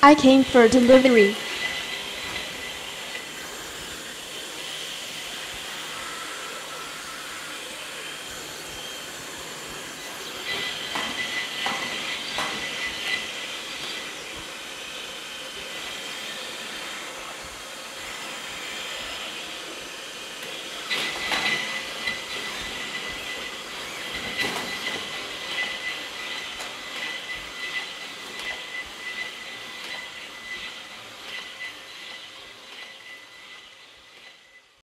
I came for delivery.